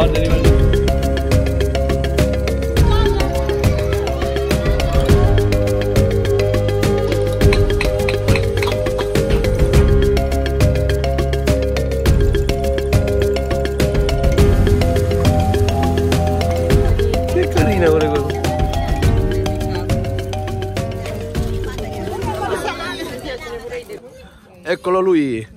Abbiamo Eccolo lui.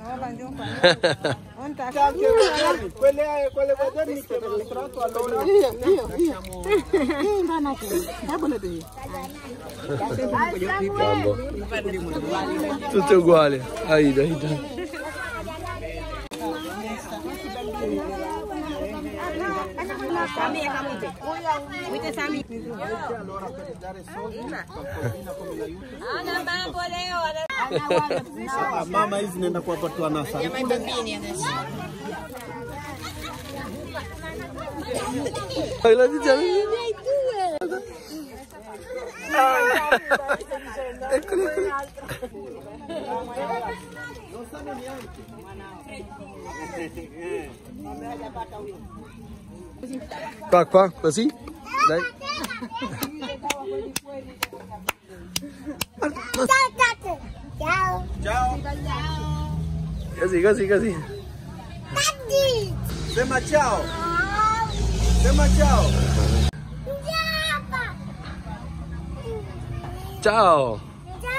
Quelle, quelle quaderni che ho mostrato allora. Tutte uguali. Aida, Aida. Sami è Camite. Uite Sami. Allora per dare soldi, Anna come l'aiuto. Anna mambo leo. Anna mama hizi nenda kuwapatia nasa. Nyama mbini adesso. Lo diciamo. Eccoli, eccoli. Non sanno neanche. Qua, qua, così? Dai. Ciao. ciao Così, così, così. Tati. sema ciao sema ciao Ciao. Ciao.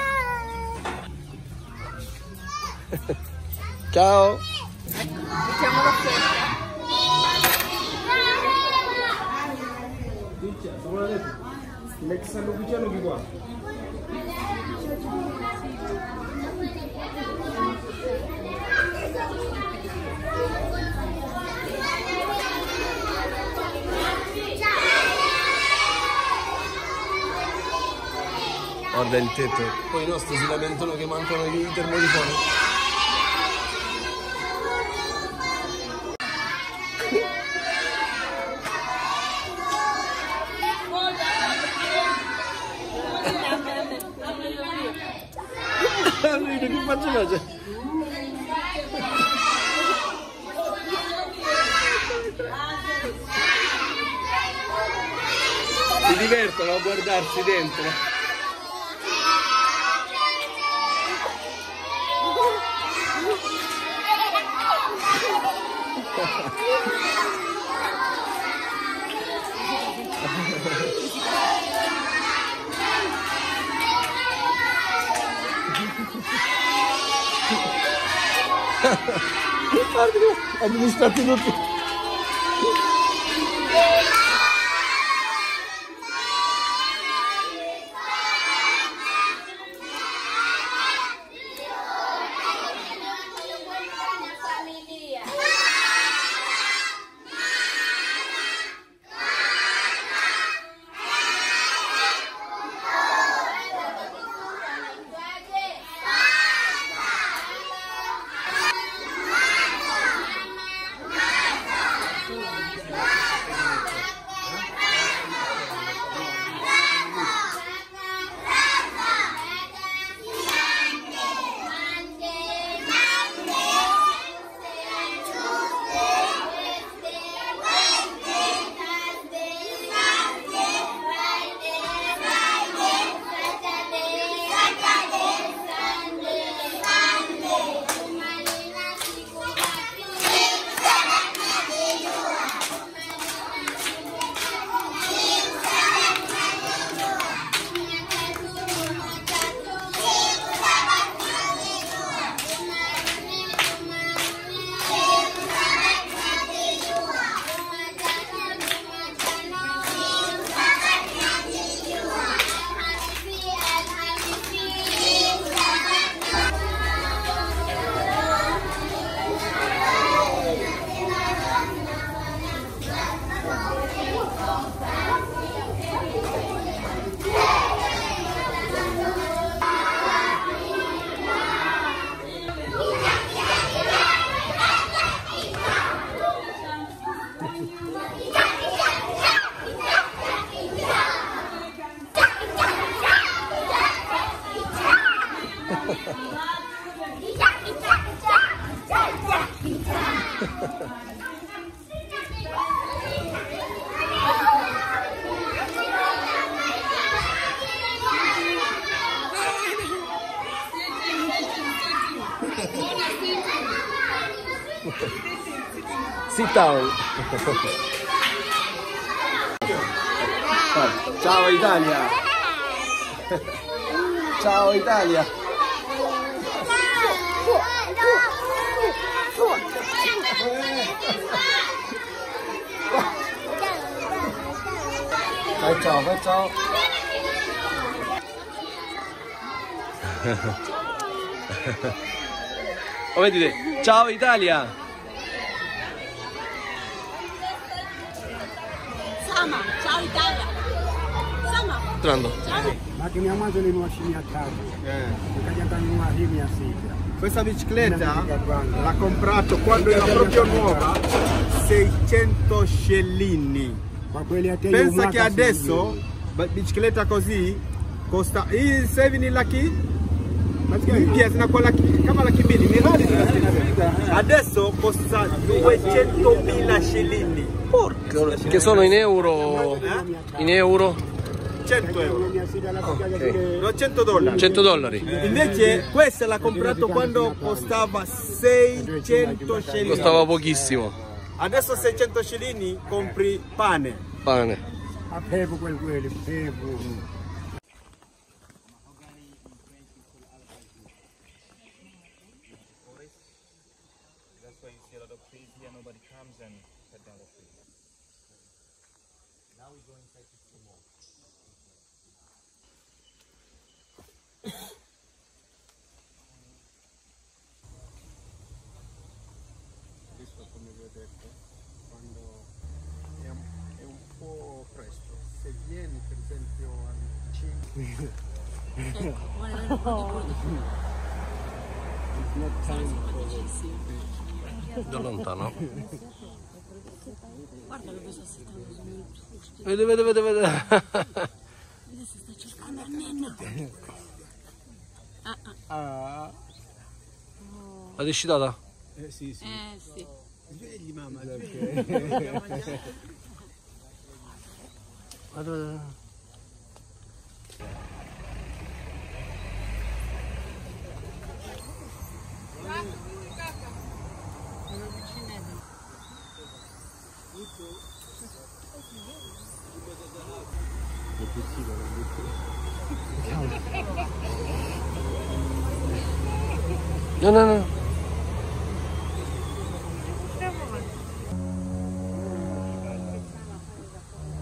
Ciao. Ciao. Next all'ufficiale di qua Guarda il tetto. Poi i nostri si lamentano che mancano i termofoni. Ride, che faccio faccio? Si divertono a guardarsi dentro. Guarda Sit down. Ciao Italia. Ciao Italia. Fai ciao, fai ciao. Come dite? Ciao Italia. Sama, ciao Italia. Sama, Entrando. Ma che mia madre le nuoci a casa, perché gli danno una mia sigla. Questa bicicletta l'ha comprato quando era proprio nuova 600 scellini. Ma quelli a te Pensa che adesso bicicletta così costa hii hivi ni laki mpya zinakuwa laki kama laki mbili ni ghali adesso costa 200.000 scellini Che sono in euro. In euro. 100 euro mia sigla la Ok. no 100 dollari 100 dollari. invece questa l'ha comprato quando costava 600 scellini Costava pochissimo. adesso 600 scellini compri pane Pane. A pevo quel quello, pevo. visto come vedete quando è un, è un po' presto se vieni per esempio alle 5 Da lontano. Vede, vede, vede, vede. La discitata? eh sì sì Eh sì. svegli mamma No, no, no.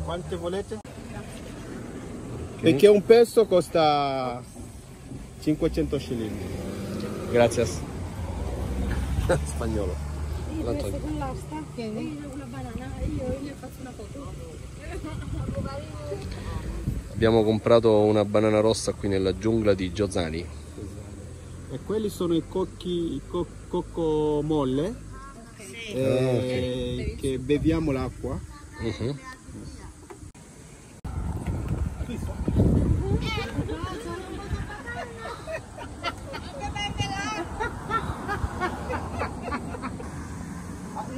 quante volete? perché un peso costa 500 scellini Gracias. Spagnolo. L'altro- Abbiamo comprato una banana rossa qui nella giungla di Giozani. e quelli sono i cocchi i co- cocco molle eh, che beviamo l'acqua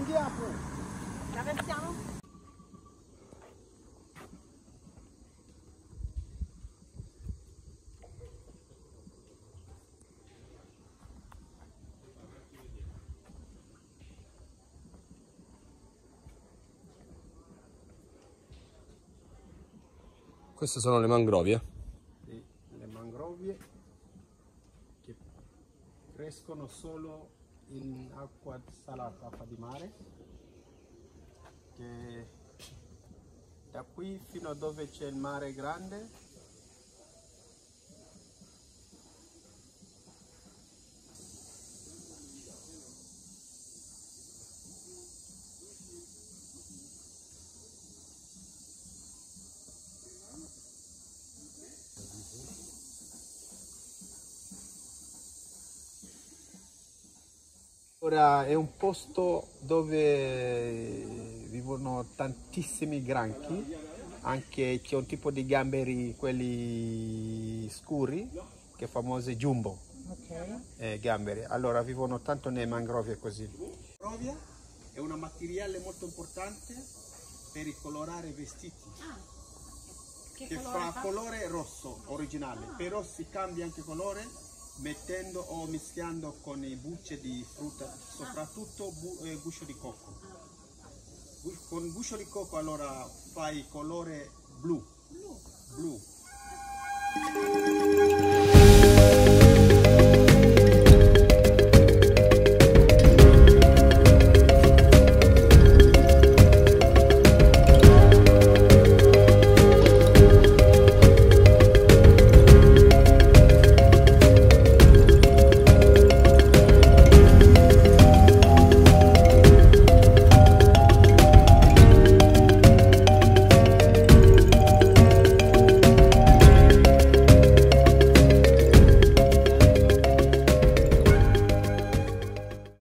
Mhm. Queste sono le mangrovie. Sì, le mangrovie che crescono solo in acqua salata, acqua di mare, che da qui fino a dove c'è il mare grande Ora è un posto dove vivono tantissimi granchi, anche c'è un tipo di gamberi, quelli scuri, che è famoso jumbo. Ok. e gamberi. Allora vivono tanto nei mangrovi e così. Rovia è un materiale molto importante per colorare vestiti. Che che colore fa fa? colore rosso originale, però si cambia anche colore mettendo o mischiando con i bucce di frutta, soprattutto eh, guscio di cocco. Con guscio di cocco allora fai colore blu. Blu.